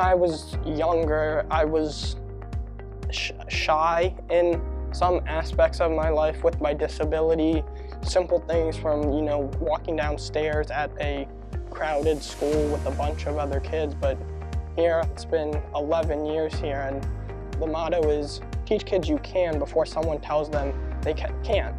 when I was younger, I was sh- shy in some aspects of my life with my disability. Simple things from, you know, walking downstairs at a crowded school with a bunch of other kids. But here, it's been 11 years here, and the motto is teach kids you can before someone tells them they can't.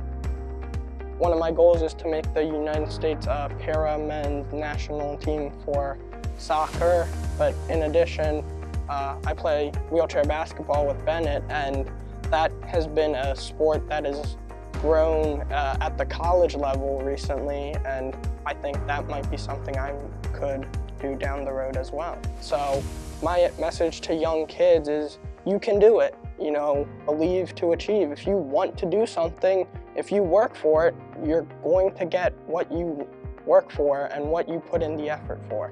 One of my goals is to make the United States uh, para men's national team for soccer, but in addition, uh, I play wheelchair basketball with Bennett, and that has been a sport that has grown uh, at the college level recently, and I think that might be something I could do down the road as well. So, my message to young kids is you can do it. You know, believe to achieve. If you want to do something, if you work for it, you're going to get what you work for and what you put in the effort for.